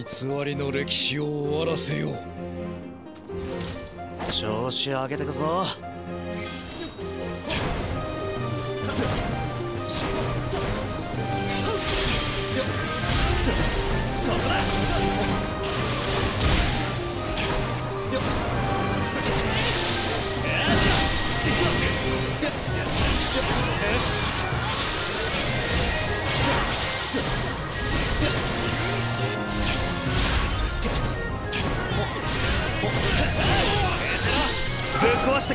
偽りの歴史を終わらせよう。調子上げてくぞ。ぶ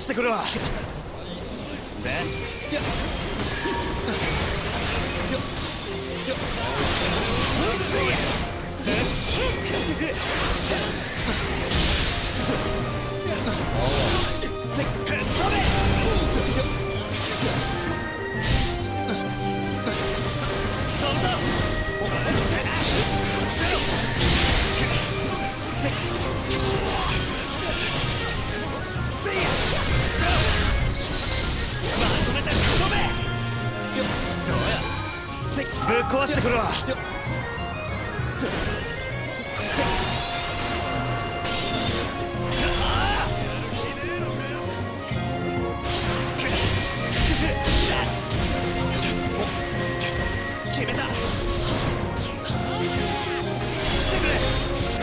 してくるわ。で？いや壊してくるわ。決めた。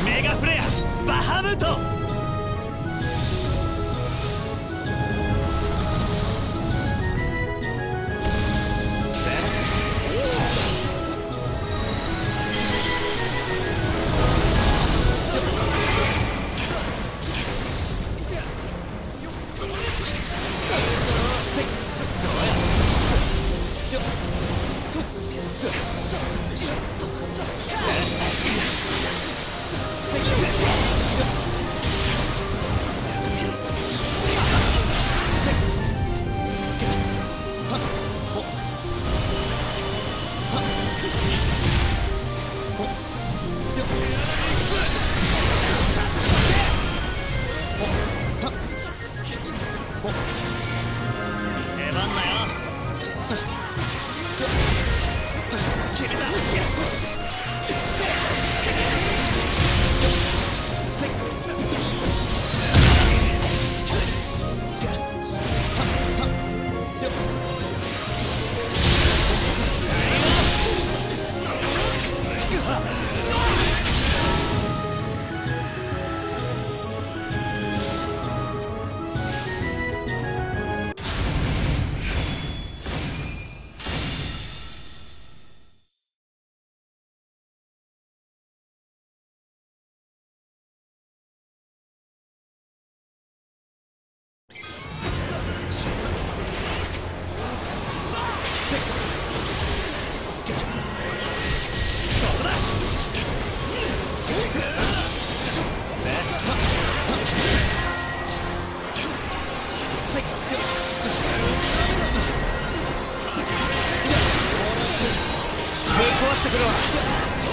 メガフレアバハムート。してくるわ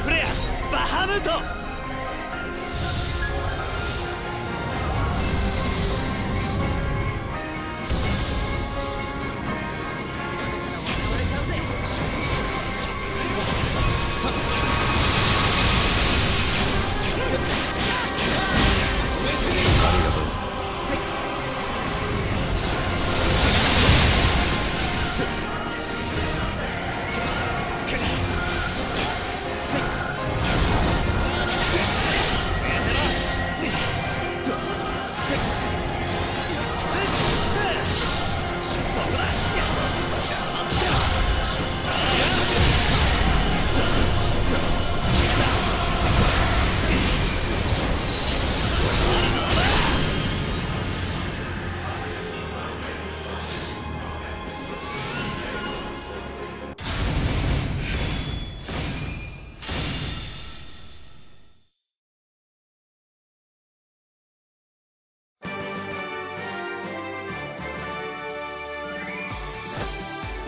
フレアバハムト。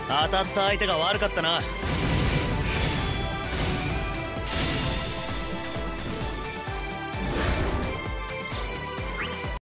当たった相手が悪かったな。